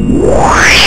Yeah.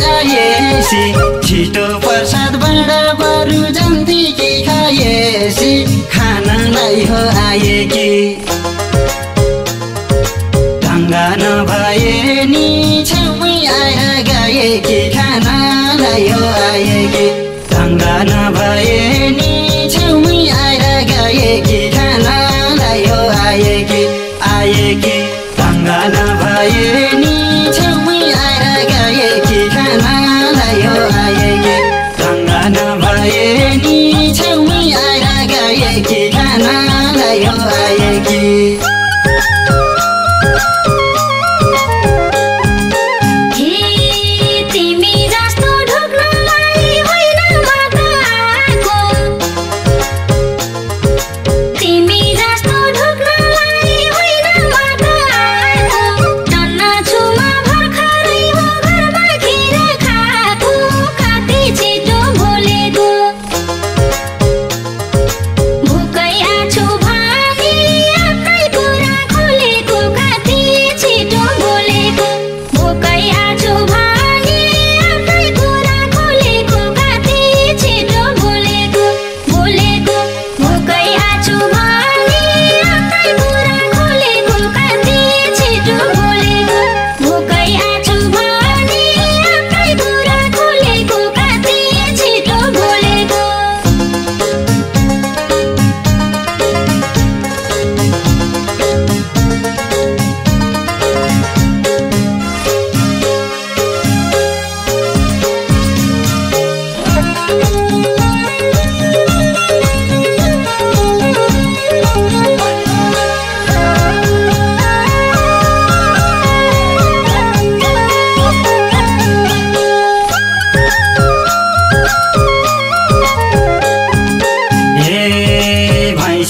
खाएसी छिटो प्रसादबाट बरु जन्ती कि खाएसी। खानालाई हो आए कि ढङ्गा नभए नि छेउमै आएर कि खानालाई हो आए कि ढङ्गा नभए नि छेउमै आएर गए shaking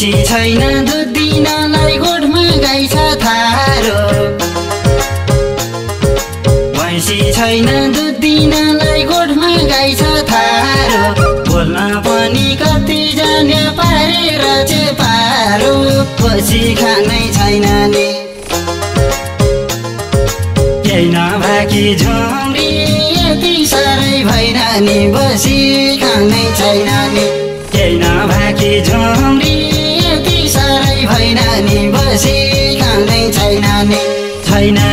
भैँसी छैन दुध दिनलाई गोठमा गाई छ थारो। भैँसी छैन दुध दिनलाई गोठमा गाई छ थारो। बोल्न पनि कति जाने पारेर चाहिँ पारो खानै छैन नि। केही नभाकी झुम्री यति साह्रै भइन नि बसी खानै छैन नि। केही नभाकी झुम्री भइन नि बसी खानै छैन नि छैन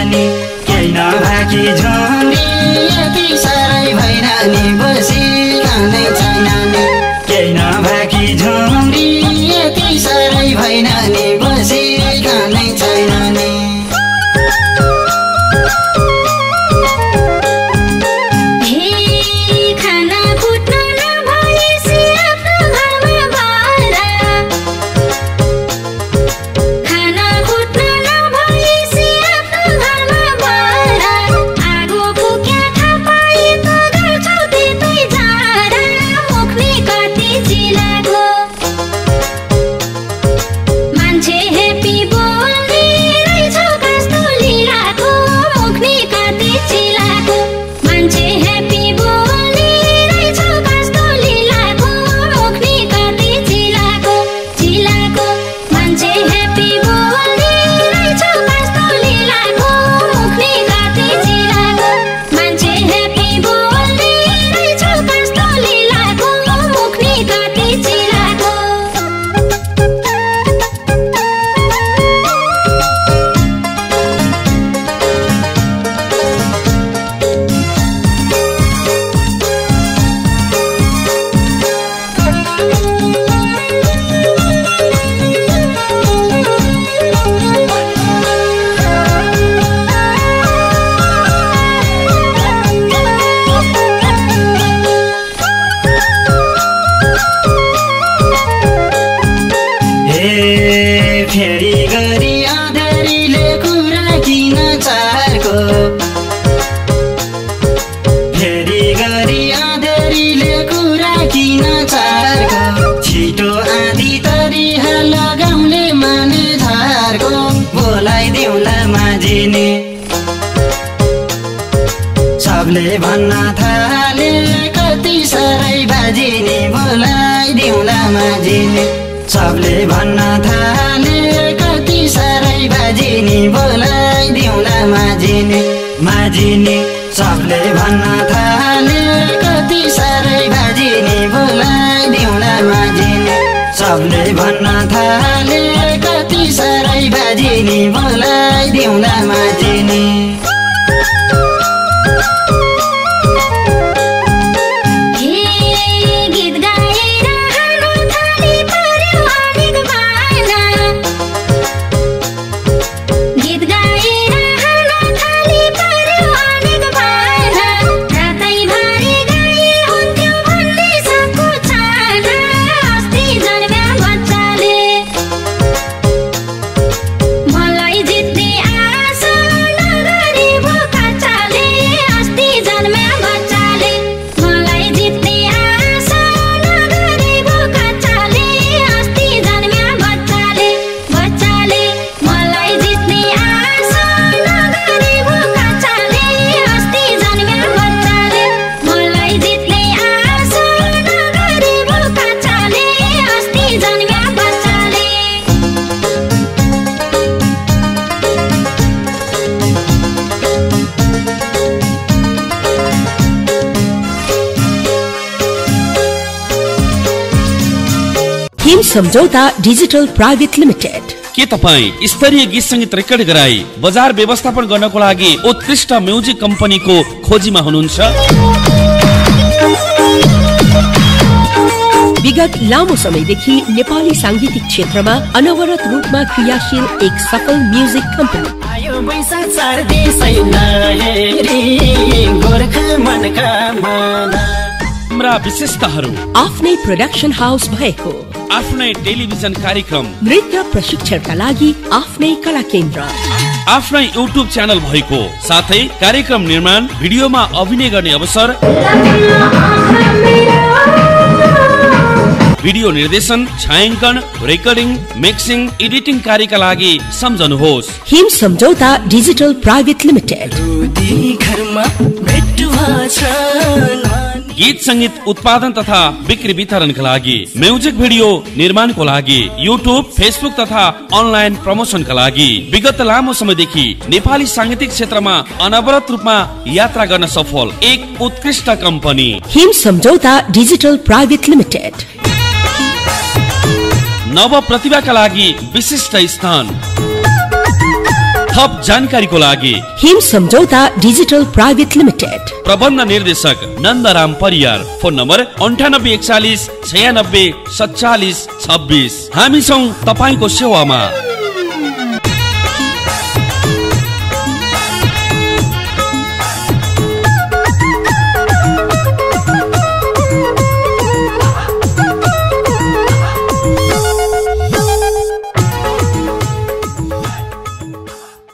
बाजिने बोलाइदिउँला माझिने सबले भन्न थाले कति साह्रै बाजिने बोलाइदिउँला माझिने माझिने सबले भन्न थाले कति साह्रै बाजिने बोलाइदिउँला माझिने सबले भन्न थाले कति साह्रै बाजिने बोलाइदिउँला माझिने हिम सम्झौता डिजिटल प्राइभेट लिमिटेड के तपाईँ स्तरीय गीत सङ्गीत रेकर्ड गराई बजार व्यवस्थापन गर्नको लागि उत्कृष्ट म्युजिक कम्पनीको खोजीमा हुनुहुन्छ? विगत लामो समयदेखि नेपाली साङ्गीतिक क्षेत्रमा अनवरत रूपमा क्रियाशील एक सफल म्युजिक कम्पनी। हाम्रा विशेषताहरू। आफ्नै प्रोडक्सन हाउस भएको। आफ्नै टेलिभिजन कार्यक्रम। नृत्य प्रशिक्षणका लागि आफ्नै कला केन्द्र। आफ्नै युट्युब च्यानल भएको। साथै कार्यक्रम निर्माण भिडियोमा अभिनय गर्ने अवसर। भिडियो निर्देशन छायाङ्कन रेकर्डिङ मिक्सिङ एडिटिङ कार्यका लागि सम्झनुहोस्। हिम सम्झौता डिजिटल प्राइभेट लिमिटेड। दुधी घरमा भेटुवा छ। नानी। गीत सङ्गीत उत्पादन तथा बिक्री वितरणका लागि म्युजिक भिडियो निर्माणको लागि युट्युब फेसबुक तथा अनलाइन प्रमोसनका लागि विगत लामो समयदेखि नेपाली साङ्गीतिक क्षेत्रमा अनवरत रूपमा यात्रा गर्न सफल एक उत्कृष्ट कम्पनी हिम सम्झौता डिजिटल प्राइभेट लिमिटेड। नव प्रतिभाका लागि विशिष्ट स्थान। थप जानकारीको लागि। हिम सम्झौता डिजिटल प्राइभेट लिमिटेड। प्रबन्ध निर्देशक नन्दराम परियार। फोन नम्बर अन्ठानब्बे एकचालिस छयानब्बे सत्तालिस छब्बिस। हामी छौँ तपाईँको सेवामा।